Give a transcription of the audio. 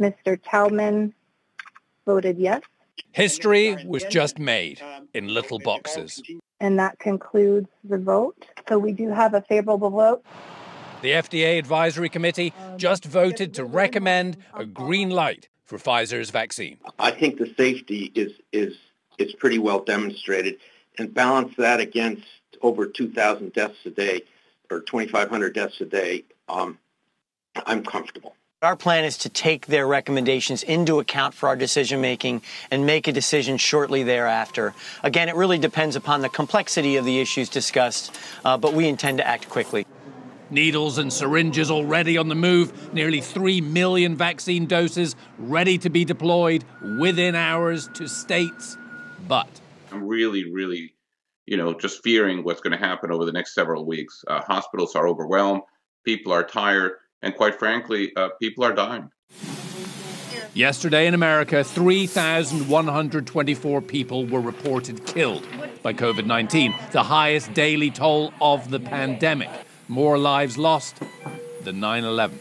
Mr. Talman voted yes. History was just made in little boxes. And that concludes the vote. So we do have a favorable vote. The FDA Advisory Committee just voted to recommend a green light for Pfizer's vaccine. I think the safety is is is pretty well demonstrated, and balance that against over 2,000 deaths a day or 2,500 deaths a day. Um, I'm comfortable. Our plan is to take their recommendations into account for our decision making and make a decision shortly thereafter. Again, it really depends upon the complexity of the issues discussed, uh, but we intend to act quickly. Needles and syringes already on the move, nearly 3 million vaccine doses ready to be deployed within hours to states. But I'm really, really, you know, just fearing what's going to happen over the next several weeks. Uh, hospitals are overwhelmed, people are tired and quite frankly, uh, people are dying. Yesterday in America, 3,124 people were reported killed by COVID 19, the highest daily toll of the pandemic. More lives lost than 9 11.